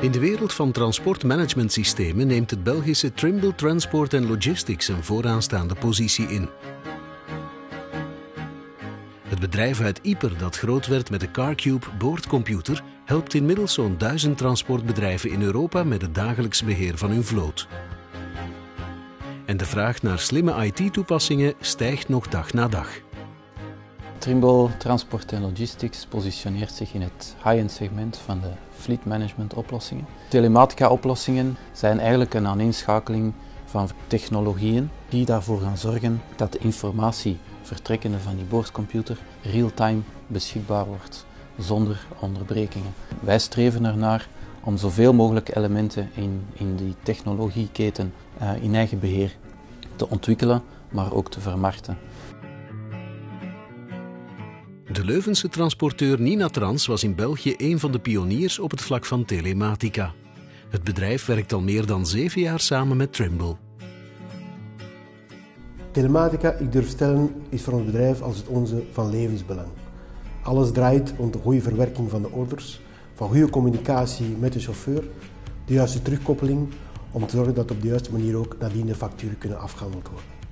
In de wereld van transportmanagementsystemen neemt het Belgische Trimble Transport Logistics een vooraanstaande positie in. Het bedrijf uit Ieper dat groot werd met de CarCube boordcomputer helpt inmiddels zo'n duizend transportbedrijven in Europa met het dagelijks beheer van hun vloot. En de vraag naar slimme IT-toepassingen stijgt nog dag na dag. Trimble Transport Logistics positioneert zich in het high-end segment van de fleet management oplossingen. Telematica oplossingen zijn eigenlijk een aaneenschakeling van technologieën die daarvoor gaan zorgen dat de informatie vertrekkende van die boordcomputer real-time beschikbaar wordt, zonder onderbrekingen. Wij streven ernaar om zoveel mogelijk elementen in, in die technologieketen uh, in eigen beheer te ontwikkelen, maar ook te vermarkten. De Leuvense transporteur Ninatrans was in België een van de pioniers op het vlak van telematica. Het bedrijf werkt al meer dan zeven jaar samen met Trimble. Telematica, ik durf stellen, is voor ons bedrijf als het onze van levensbelang. Alles draait rond de goede verwerking van de orders, van goede communicatie met de chauffeur, de juiste terugkoppeling om te zorgen dat op de juiste manier ook nadien de facturen kunnen afgehandeld worden.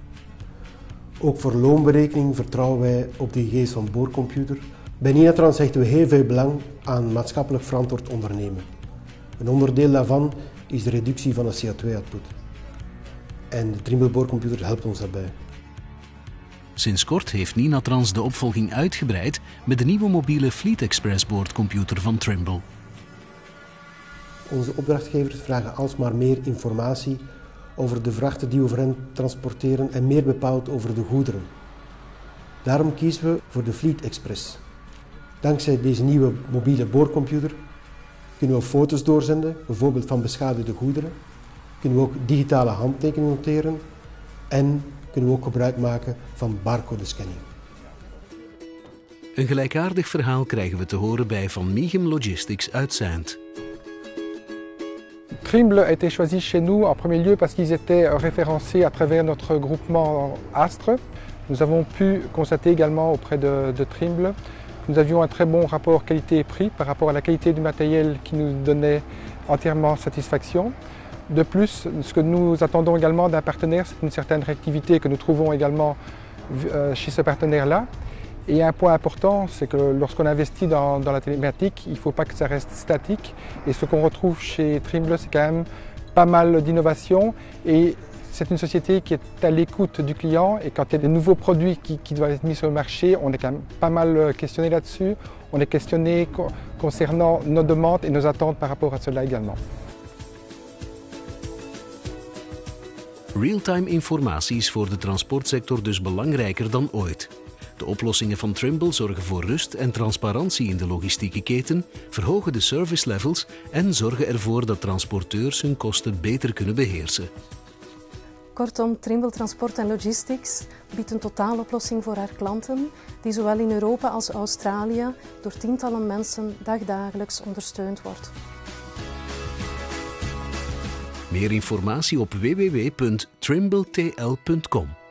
Ook voor loonberekening vertrouwen wij op de gegevens van boorcomputer. Bij Ninatrans hechten we heel veel belang aan maatschappelijk verantwoord ondernemen. Een onderdeel daarvan is de reductie van de CO2-output. En de Trimble boorcomputer helpt ons daarbij. Sinds kort heeft Ninatrans de opvolging uitgebreid met de nieuwe mobiele Fleet Express boordcomputer van Trimble. Onze opdrachtgevers vragen alsmaar meer informatie over de vrachten die we voor hen transporteren en meer bepaald over de goederen. Daarom kiezen we voor de Fleet Express. Dankzij deze nieuwe mobiele boordcomputer kunnen we foto's doorzenden, bijvoorbeeld van beschadigde goederen. Kunnen we ook digitale handtekeningen noteren en kunnen we ook gebruik maken van barcode-scanning. Een gelijkaardig verhaal krijgen we te horen bij Van Miegem Logistics uit Saint. Trimble a été choisi chez nous en premier lieu parce qu'ils étaient référencés à travers notre groupement Astre. Nous avons pu constater également auprès de, de Trimble que nous avions un très bon rapport qualité-prix par rapport à la qualité du matériel qui nous donnait entièrement satisfaction. De plus, ce que nous attendons également d'un partenaire, c'est une certaine réactivité que nous trouvons également euh, chez ce partenaire-là. Et un point important, c'est que lorsqu'on investit dans, la télématique, il ne faut pas que ça reste statique. Et ce qu'on retrouve chez Trimble, c'est quand même pas mal d'innovation. Et c'est une société qui est à l'écoute du client. Et quand il y a des nouveaux produits qui, doivent être mis sur le marché, on est quand même pas mal questionné là-dessus. On est questionné concernant nos demandes et nos attentes par rapport à cela également. Real-time informatie is voor de transportsector dus belangrijker dan ooit. De oplossingen van Trimble zorgen voor rust en transparantie in de logistieke keten, verhogen de service levels en zorgen ervoor dat transporteurs hun kosten beter kunnen beheersen. Kortom, Trimble Transport Logistics biedt een totaaloplossing voor haar klanten, die zowel in Europa als Australië door tientallen mensen dagdagelijks ondersteund wordt. Meer informatie op www.trimbletl.com.